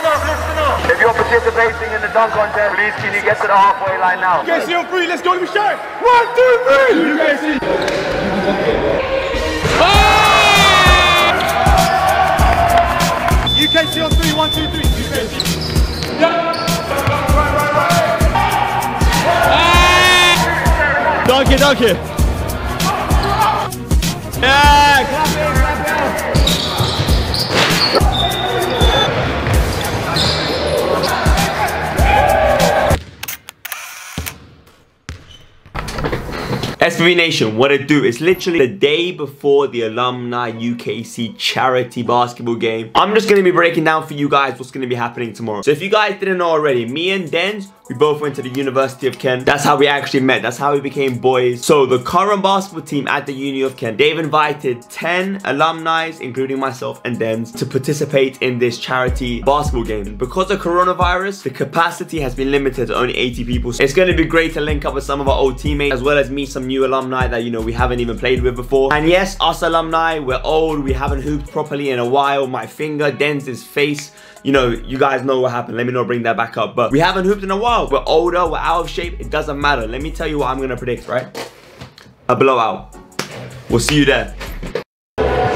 If you're participating in the dunk contest, please can you get to the halfway line now? UKC on three, let's go, let me shout. One, two, three. UKC. UKC on three, one, two, three. UKC. Dunk it, dunk it. SBB Nation, what it do? It's literally the day before the Alumni UKC charity basketball game. I'm just going to be breaking down for you guys what's going to be happening tomorrow. So if you guys didn't know already, me and Denz, we both went to the University of Kent. That's how we actually met. That's how we became boys. So the current basketball team at the Uni of Kent, they've invited 10 alumni, including myself and Denz, to participate in this charity basketball game. Because of coronavirus, the capacity has been limited to only 80 people. So it's going to be great to link up with some of our old teammates, as well as meet some new alumni that, you know, we haven't even played with before. And yes, us alumni, we're old. We haven't hooped properly in a while. My finger, Denz's face, you know, you guys know what happened. Let me not bring that back up. But we haven't hooped in a while. We're older, we're out of shape. It doesn't matter. Let me tell you what I'm gonna predict, right? A blowout. We'll see you there.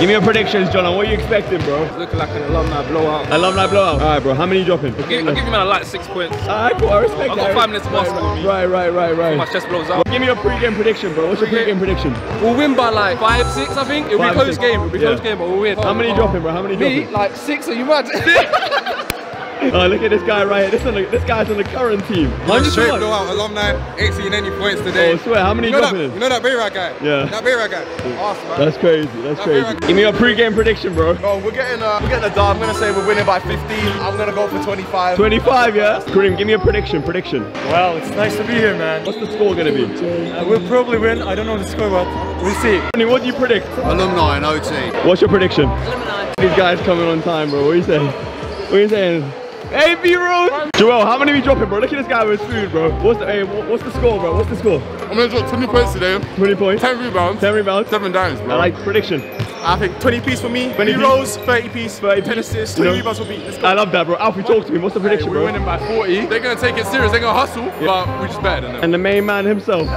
Give me your predictions, John. What are you expecting, bro? Looking like an alumni blowout. Alumni blowout. All right, bro. How many you dropping? I'll give, I'll give you man a light six points. All right, cool. I respect I've got five minutes of basketball with. Right, right, right, right. My chest blows out. Give me your pre-game prediction, bro. What's your pre-game prediction? We'll win by like five, six, I think. It'll be a close six. game. It'll be a Yeah. close game, but we'll win. How many you dropping, bro? How many you Me, dropping? like six. Are you mad? Oh, look at this guy right here. This, on the, this guy's on the current team. Hundred Straight to one. blowout, alumni, 18 any points today. Oh, swear. How many you you know dropping that, in? you know that Bayrat guy? Yeah. That Bayrat guy. Awesome, man. That's crazy. That's That's crazy. Give me your pre-game prediction, bro. Oh, we're getting a, we're getting a dub. I'm gonna say we're winning by 15. I'm gonna go for 25. 25, yeah? Kareem, give me a prediction. Prediction. Well, it's nice to be here, man. What's the score gonna be? Uh, we'll probably win. I don't know the score, but we'll see. Anthony, what do you predict? Alumni and OT. What's your prediction? Alumni. These guys coming on time, bro. What are you saying? What are you saying? Hey, B-Rose! Joel, how many are we dropping, bro? Look at this guy with his food, bro. What's the, hey, what's the score, bro? What's the score? I'm gonna drop 20 points today, 20 points? 10 rebounds, 10 rebounds? 7 dimes, bro. I like prediction. I think 20 piece for me. 20 20 piece. rolls, 30 piece, 30 10 assists, 20 know? rebounds will be. Let's go. I love that, bro. Alfie, talk to me. What's the prediction, We're bro? winning by 40. They're gonna take it serious, they're gonna hustle, but we're just better than them. And the main man himself.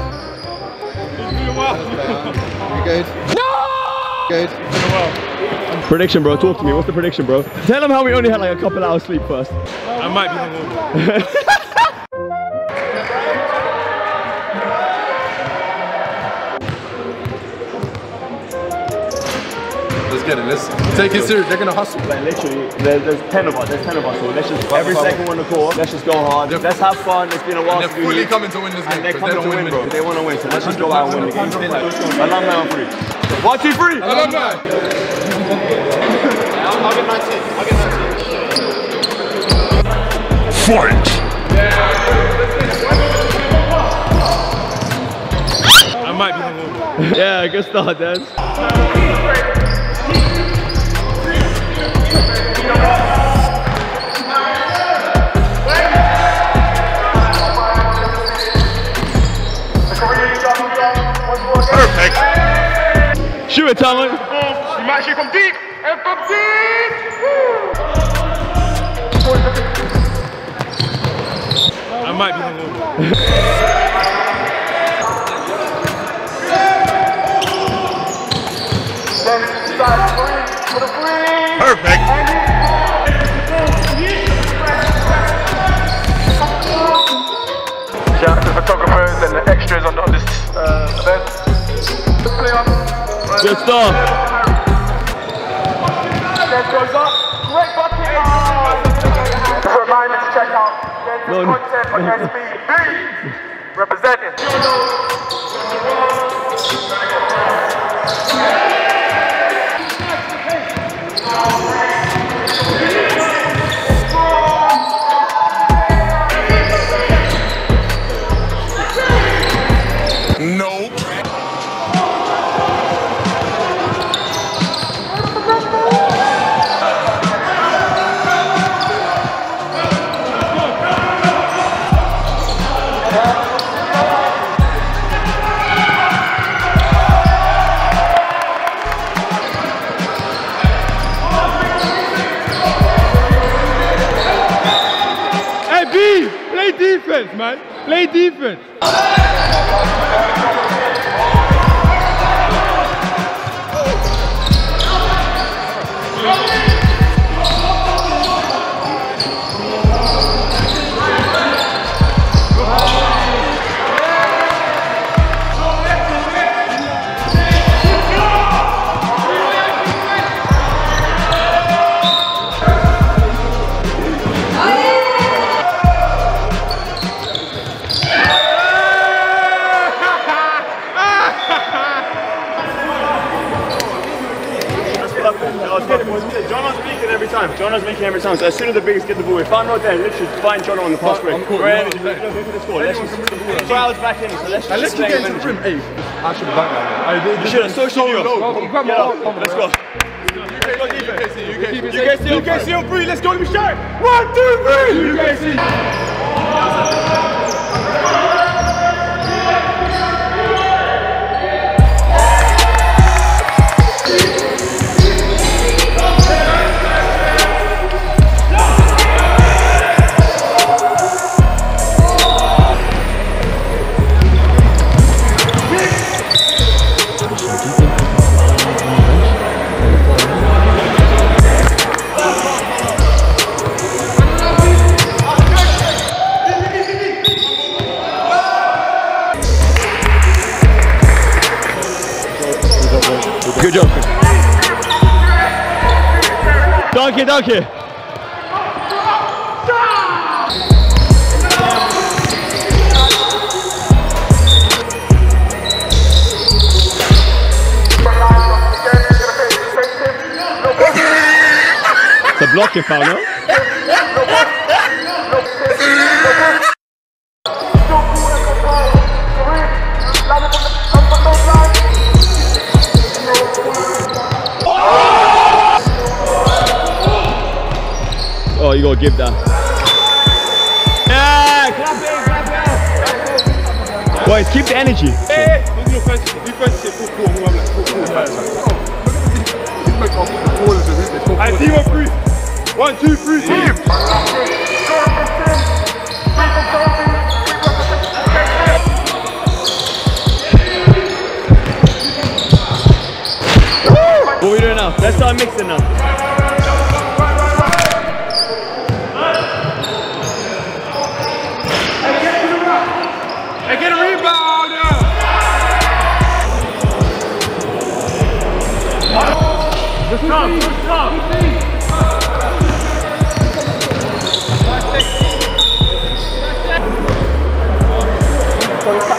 Good. No! Good. Prediction, bro. Talk to me. What's the prediction, bro? Tell them how we only had like a couple hours sleep first. I might be hungover. Let's get it. Let's take it serious. They're gonna hustle. Like literally, there's, there's 10 of us, there's 10 of us, so let's just, every second on the court, let's just go hard. Let's have fun, it's been a while They're fully coming to win this game. And they're 'cause coming to don't win, bro. They want to win, so let's just go out and win the game. Alumni on three. One, two, three! Alumni. I'll get 19. I'll get 19. I might be hungover. Yeah, good start, Dan. Perfect. Shoot it, Tomlin. You might shoot from deep. And from I might be hungover. Shout out to the photographers and the extras on, on this just stuff. There no, Representing. Play defense. Jono's every time. Jono's making every time. So as soon as the biggest get the ball, if I'm not there, literally find Jono on the pass break. I'm cool. We're No, energy. let- Let's go to the score. Let's just crowds back in. So let's just Let's keep play getting to the rim. Hey, I should bank that. You should have. So should you. Go, grab my Get arm. up. Let's go. UKC. UKC, UKC on three. Let's go. Let me shout. One, two, three. UKC. Danke, danke. It's a blocking you gotta give that. Yeah, clap it, clap it. Boys, keep the energy. Hey, defense, defense, c'est pour pour moi, pour pour faire ça. Ils mettent en foot the ball is the hoop, it's for Allez, team on three. One, two, three, team. What are we doing now? Let's start mixing now. Go, go, go.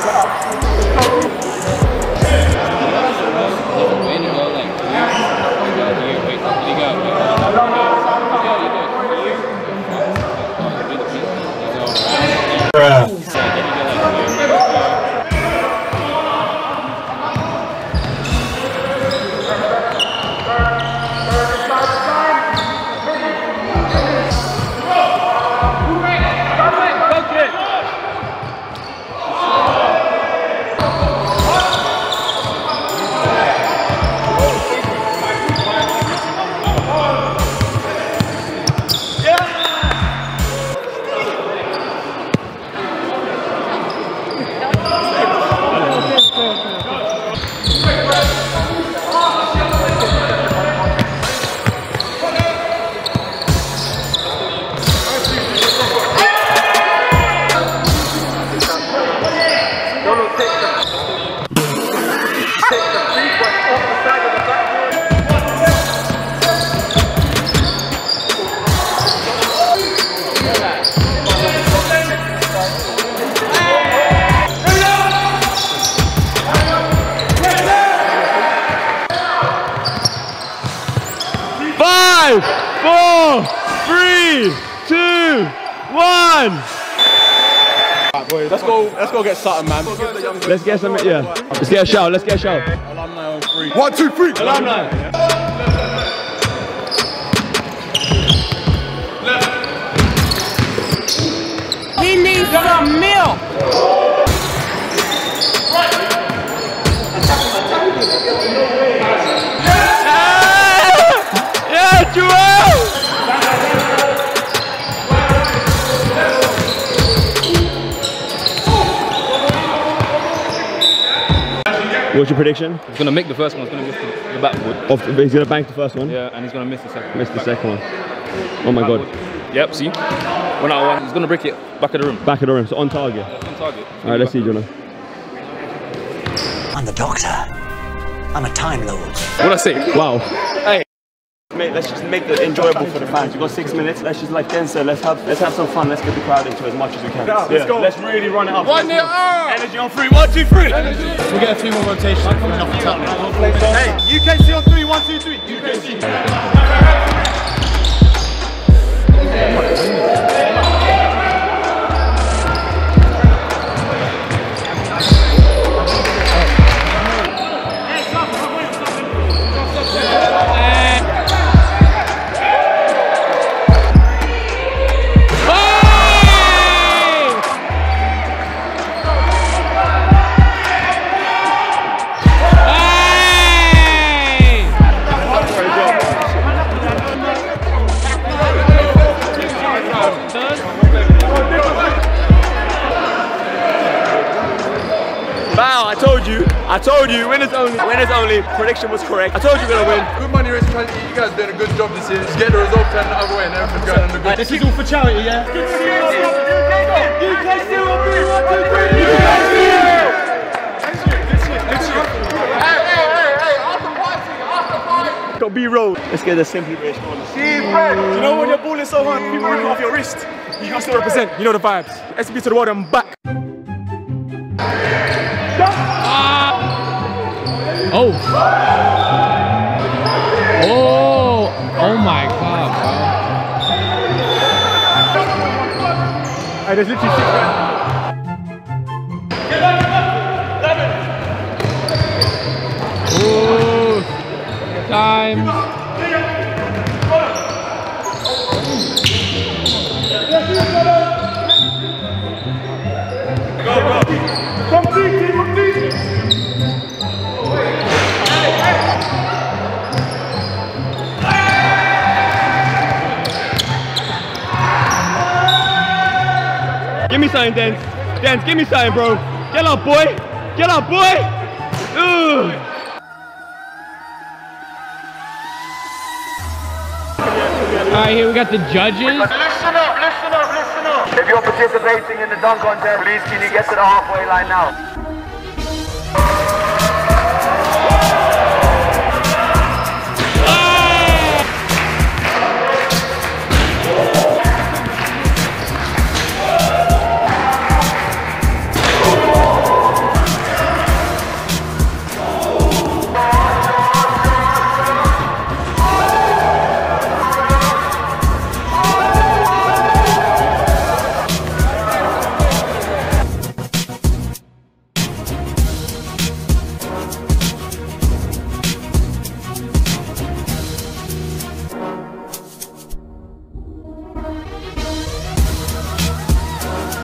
Five, four, three, two, one. Let's go, let's go get something, man. Let's get some, yeah. Let's get a shout, let's get a shout. One, two, three. Alumni. He needs some milk. What's your prediction? He's gonna make the first one. He's gonna miss the, the backboard. Of, he's gonna bank the first one. Yeah, and he's gonna miss the second. Missed the second one. Oh my god. Yep. See, one out of one. He's gonna break it back of the room. Back of the room. So on target. On target. All right, let's see, Jonah. I'm the doctor. I'm a time lord. What I say? Wow. Hey. Mate, let's just make it enjoyable for the fans. We've got six minutes. Let's just like Den said, let's have let's have some fun. Let's get the crowd into as much as we can. Yeah, let's go. Let's really run it up. One nil. Energy on three. One, two, three. We get a few more rotations coming off the top. Hey, UKC on three, one, two, three. UKC. Prediction was correct. I told you we're gonna win. Good money race, you guys doing a good job this year. Just get the result turned the other way and everything's going under good. This is all for charity, yeah? Got B roll. Let's get the simply rich corner. You know when you're balling so hard, people rip off your wrist. You can still represent. You know the vibes. SB to the world and back. Oh. Oh. Oh my god, Hey, there's literally six guys. bro. Ooh. Time. Give me something, Dance. Dance, give me something, bro. Get up, boy. Get up, boy. Ugh. Alright, here we got the judges. Listen up, listen up, listen up. If you're participating in the dunk contest, please can you get to the halfway line now?